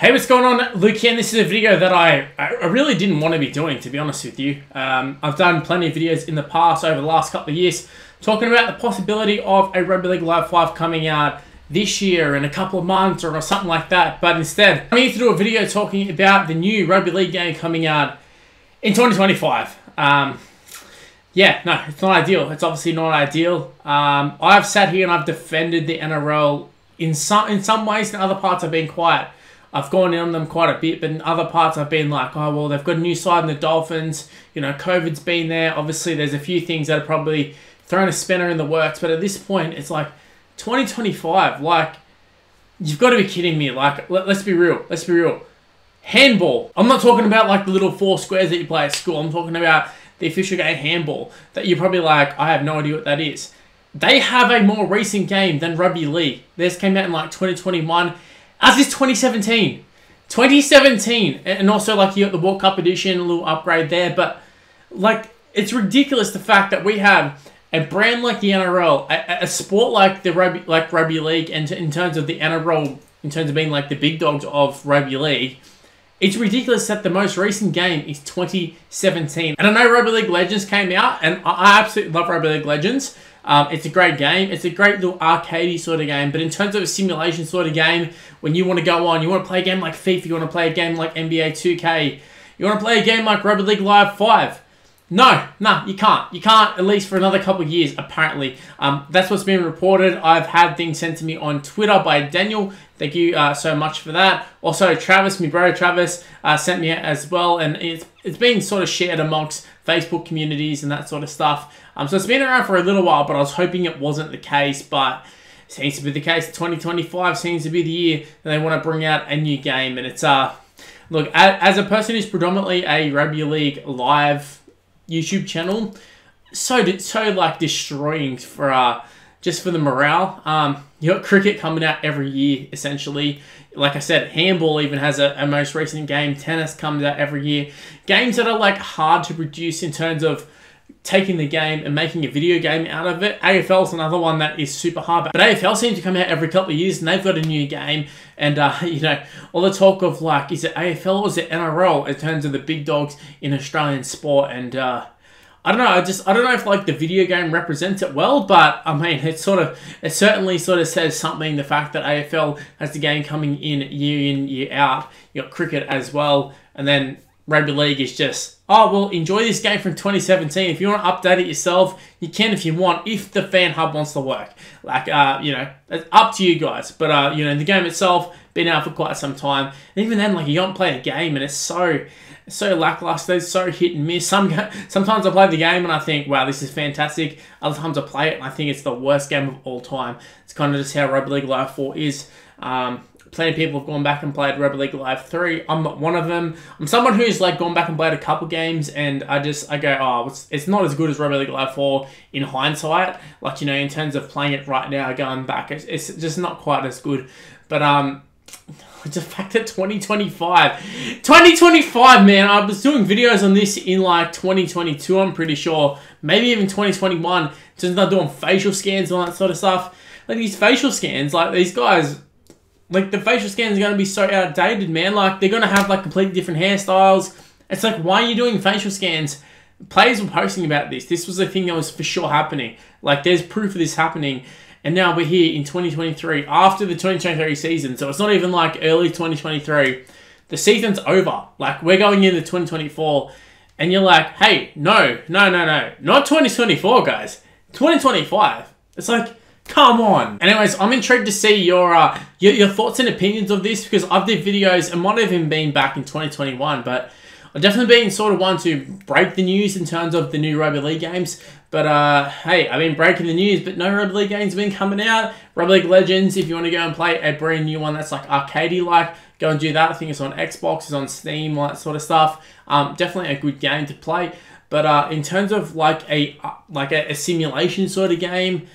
Hey, what's going on? Luke here, and this is a video that I, I really didn't want to be doing, to be honest with you. Um, I've done plenty of videos in the past, over the last couple of years, talking about the possibility of a Rugby League Live 5 coming out this year in a couple of months or something like that. But instead, I'm here to do a video talking about the new Rugby League game coming out in 2025. Um, yeah, no, it's not ideal. It's obviously not ideal. Um, I've sat here and I've defended the NRL in some in some ways, and other parts I've been quiet. I've gone in on them quite a bit, but in other parts I've been like, oh well, they've got a new side in the Dolphins. You know, COVID's been there. Obviously, there's a few things that are probably thrown a spinner in the works, but at this point, it's like 2025. Like, you've got to be kidding me. Like, let, let's be real. Let's be real. Handball. I'm not talking about like the little four squares that you play at school. I'm talking about the official game handball that you're probably like, I have no idea what that is. They have a more recent game than rugby league. This came out in like 2021 as is 2017. 2017, and eh, also like you got the World Cup edition, a little upgrade there, but like it's ridiculous the fact that we have a brand like the NRL, a, a sport like the rugby, like rugby league, and in terms of the NRL, in terms of being like the big dogs of rugby league, it's ridiculous that the most recent game is 2017. And I know Rugby League Legends came out, and I absolutely love Rugby League Legends. Um, it's a great game. It's a great little arcadey sort of game. But in terms of a simulation sort of game, when you want to go on, you want to play a game like FIFA, you want to play a game like NBA 2K, you want to play a game like Rugby League Live 5. No, no, you can't. You can't, at least for another couple of years, apparently. Um, that's what's been reported. I've had things sent to me on Twitter by Daniel. Thank you uh, so much for that. Also, Travis, my bro Travis, uh, sent me as well. And it's, it's been sort of shared amongst Facebook communities and that sort of stuff. Um, so it's been around for a little while, but I was hoping it wasn't the case. But seems to be the case. 2025 seems to be the year that they want to bring out a new game. And it's, uh, look, as a person who's predominantly a Rugby League live YouTube channel. So so like destroying for uh just for the morale. Um, you got cricket coming out every year essentially. Like I said, handball even has a, a most recent game. Tennis comes out every year. Games that are like hard to produce in terms of taking the game and making a video game out of it. AFL is another one that is super hard, but AFL seems to come out every couple of years and they've got a new game. And, uh, you know, all the talk of like, is it AFL or is it NRL in terms of the big dogs in Australian sport? And, uh, I don't know. I just I don't know if like the video game represents it well, but I mean it sort of it certainly sort of says something. The fact that AFL has the game coming in year in year out. You got cricket as well, and then rugby league is just oh well enjoy this game from 2017. If you want to update it yourself, you can if you want. If the fan hub wants to work, like uh you know it's up to you guys. But uh you know the game itself been out for quite some time. And even then like you don't play a game and it's so so lackluster, so hit and miss. Some sometimes I play the game and I think, wow, this is fantastic. Other times I play it and I think it's the worst game of all time. It's kind of just how Rugby League Live 4 is. Um, plenty of people have gone back and played Rugby League Live 3. I'm not one of them. I'm someone who's like gone back and played a couple games and I just, I go, oh, it's, it's not as good as Rugby League Live 4 in hindsight. Like, you know, in terms of playing it right now, going back, it's, it's just not quite as good. But, um, the fact that 2025 2025 man i was doing videos on this in like 2022 i'm pretty sure maybe even 2021 just not doing facial scans and all that sort of stuff like these facial scans like these guys like the facial scans are going to be so outdated man like they're going to have like completely different hairstyles it's like why are you doing facial scans players were posting about this this was a thing that was for sure happening like there's proof of this happening and now we're here in 2023 after the 2023 season. So it's not even like early 2023. The season's over. Like we're going into 2024 and you're like, hey, no, no, no, no. Not 2024, guys. 2025. It's like, come on. Anyways, I'm intrigued to see your, uh, your, your thoughts and opinions of this because I've did videos and might have even been back in 2021, but I've definitely been sort of one to break the news in terms of the new Rugby League games. But uh, hey, I've been breaking the news, but no Rugby League games have been coming out. Rugby League Legends, if you want to go and play a brand new one that's like arcadey like, go and do that. I think it's on Xbox, it's on Steam, all that sort of stuff. Um, definitely a good game to play. But uh, in terms of like a uh, like a, a simulation sort of game,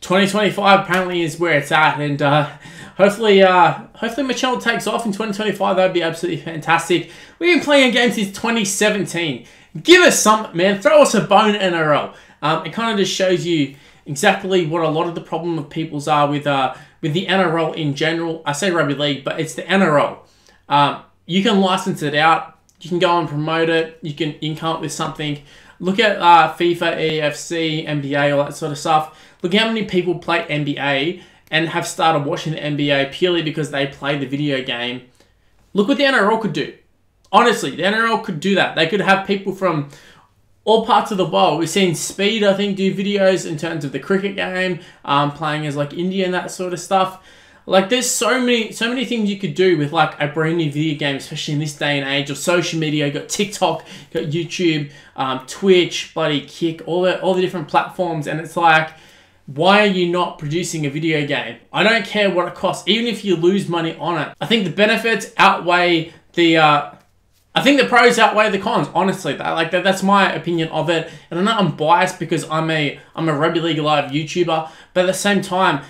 2025 apparently is where it's at, and uh, hopefully, uh, hopefully Michelle takes off in 2025. That'd be absolutely fantastic. We've been playing games since 2017. Give us some, man. Throw us a bone NRL. Um, it kind of just shows you exactly what a lot of the problem of people's are with uh, with the NRL in general. I say rugby league, but it's the NRL. Um, you can license it out. You can go and promote it. You can, you can come up with something. Look at uh, FIFA, EFC, NBA, all that sort of stuff. Look how many people play NBA and have started watching the NBA purely because they play the video game. Look what the NRL could do. Honestly, the NRL could do that. They could have people from all parts of the world. We've seen Speed, I think, do videos in terms of the cricket game, um, playing as like India and that sort of stuff. Like there's so many so many things you could do with like a brand new video game, especially in this day and age of social media. You got TikTok, you got YouTube, um, Twitch, bloody Kick, all the all the different platforms, and it's like, why are you not producing a video game? I don't care what it costs, even if you lose money on it. I think the benefits outweigh the uh, I think the pros outweigh the cons. Honestly, that, like that, that's my opinion of it. And I know I'm biased because I'm a I'm a rugby league live YouTuber, but at the same time,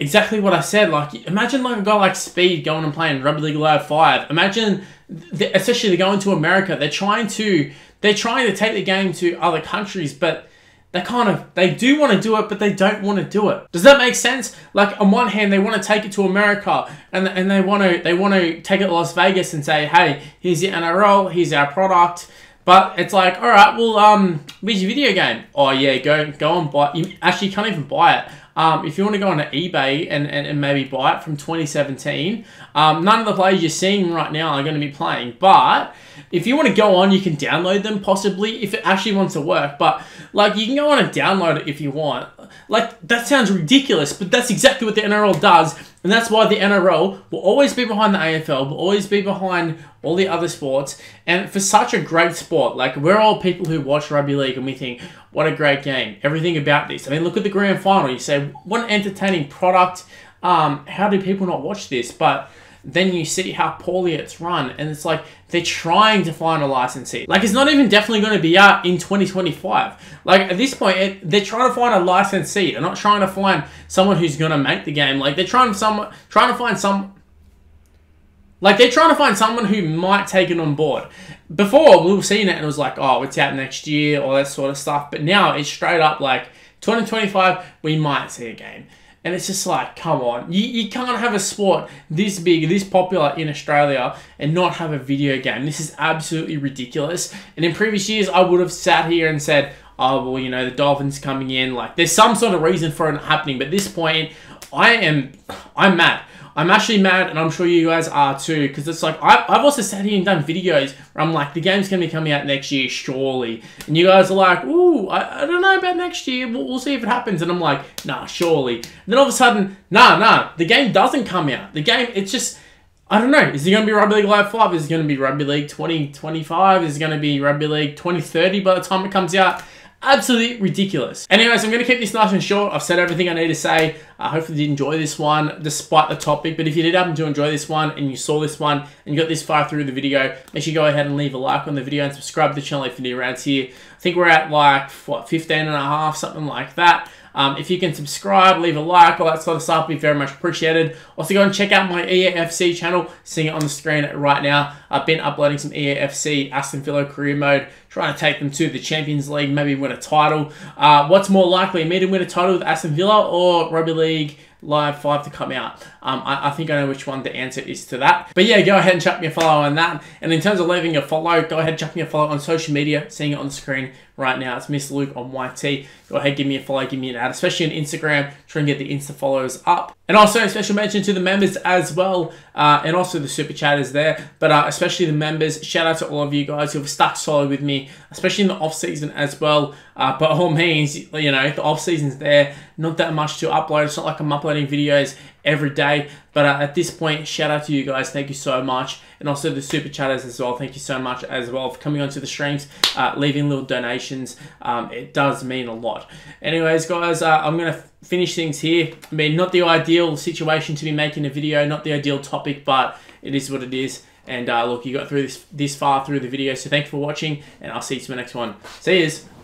exactly what I said. Like, imagine like a guy like Speed going and playing Rugby League Live Five. Imagine, the, especially they're going to America. They're trying to they're trying to take the game to other countries, but they kind of they do want to do it but they don't want to do it does that make sense like on one hand they want to take it to america and, and they want to they want to take it to las vegas and say hey here's the nrl here's our product but it's like all right well um where's your video game oh yeah go go and buy you actually can't even buy it um, if you want to go on eBay and, and, and maybe buy it from 2017, um, none of the players you're seeing right now are going to be playing. But if you want to go on, you can download them possibly if it actually wants to work. But like you can go on and download it if you want. Like that sounds ridiculous, but that's exactly what the NRL does, and that's why the NRL will always be behind the AFL, will always be behind all the other sports. And for such a great sport, like we're all people who watch rugby league and we think, what a great game, everything about this. I mean, look at the grand final. You say, what an entertaining product. Um, how do people not watch this? But then you see how poorly it's run, and it's like they're trying to find a licensee. Like it's not even definitely going to be out in 2025. Like at this point, it, they're trying to find a licensee. They're not trying to find someone who's going to make the game. Like they're trying to some trying to find some. Like they're trying to find someone who might take it on board. Before we were seeing it and it was like, oh, it's out next year, all that sort of stuff. But now it's straight up like 2025, we might see a game. And it's just like, come on. You, you can't have a sport this big, this popular in Australia and not have a video game. This is absolutely ridiculous. And in previous years, I would have sat here and said, oh, well, you know, the Dolphins coming in. Like, there's some sort of reason for it happening. But at this point, I am, I'm mad. I'm actually mad, and I'm sure you guys are too, because it's like, I, have also sat here and done videos where I'm like, the game's going to be coming out next year, surely. And you guys are like, ooh, I, I don't know about next year, we'll, we'll, see if it happens. And I'm like, nah, surely. And then all of a sudden, nah, nah, the game doesn't come out. The game, it's just, I don't know. Is it going to be Rugby League Live 5? Is it going to be Rugby League 2025? Is it going to be Rugby League 2030 by the time it comes out? Absolutely ridiculous. Anyways, I'm going to keep this nice and short. I've said everything I need to say. I uh, hopefully you did enjoy this one, despite the topic. But if you did happen to enjoy this one and you saw this one and you got this far through the video, make sure you go ahead and leave a like on the video and subscribe to the channel if you're new around here. I think we're at like, what, 15 and a half, something like that. Um, if you can subscribe, leave a like, all that sort of stuff, be very much appreciated. Also, go and check out my EAFC channel, seeing it on the screen right now. I've been uploading some EAFC Aston Villa career mode, trying to take them to the Champions League, maybe win a title. Uh, what's more likely, me to win a title with Aston Villa or Rugby League Live 5 to come out. Um, I, I, think I know which one the answer is to that. But yeah, go ahead and chuck me a follow on that. And in terms of leaving a follow, go ahead and chuck me a follow on social media, seeing it on the screen right now. It's Mr. Luke on YT. Go ahead, give me a follow, give me an add, especially on Instagram. Try and get the Insta followers up. And also, a special mention to the members as well, uh, and also the super chatters there. But uh, especially the members. Shout out to all of you guys who have stuck solid with me, especially in the off season as well. Uh, but all means, you know, the off season's there. Not that much to upload. It's not like I'm uploading videos every day. But uh, at this point, shout out to you guys. Thank you so much. And also the super chatters as well. Thank you so much as well for coming onto the streams, uh, leaving little donations. Um, it does mean a lot. Anyways, guys, uh, I'm going to finish things here. I mean, not the ideal situation to be making a video, not the ideal topic, but it is what it is. And uh, look, you got through this this far through the video, so thank you for watching, and I'll see you to the next one. See yous.